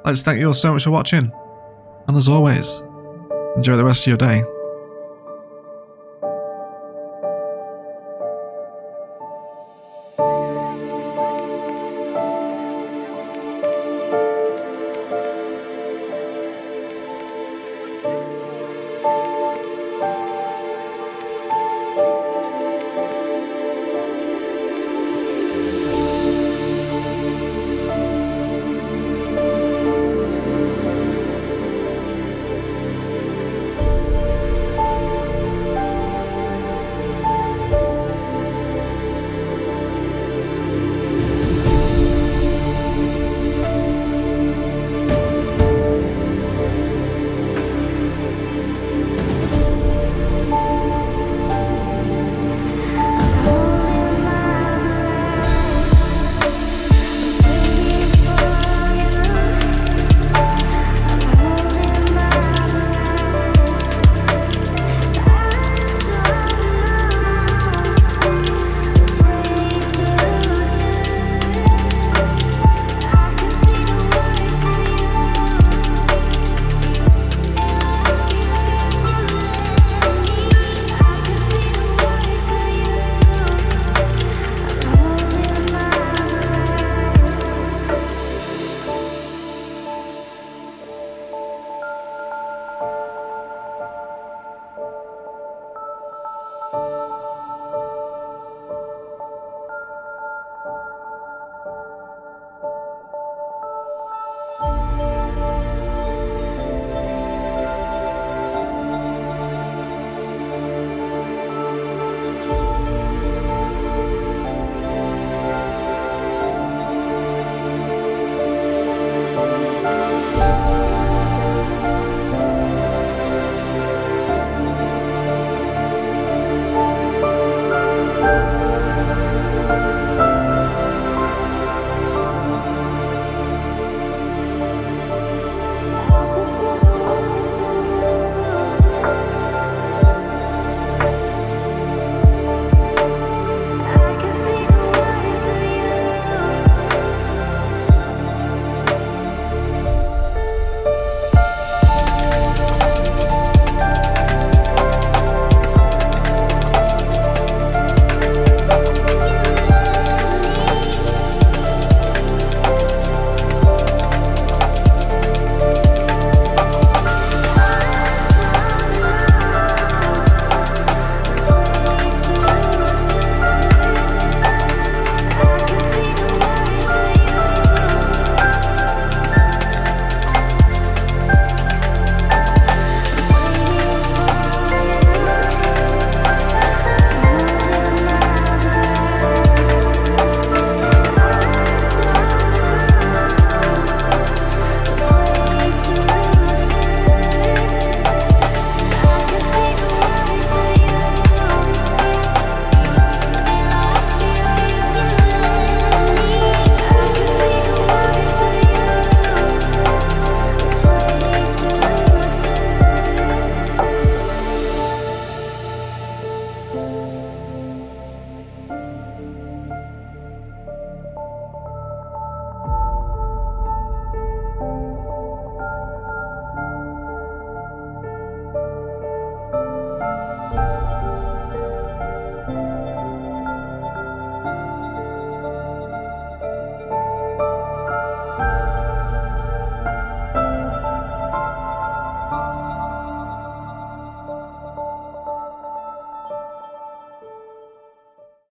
S1: To thank you all so much for watching. And as always, enjoy the rest of your day.